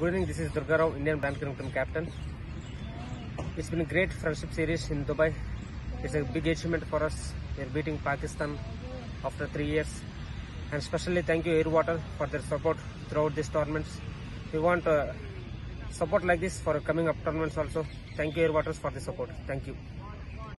Good evening, this is Durga Rao, Indian badminton captain. It's been a great friendship series in Dubai. It's a big achievement for us. We're beating Pakistan after three years. And especially thank you AirWater for their support throughout these tournaments. We want uh, support like this for coming up tournaments also. Thank you AirWaters for the support. Thank you.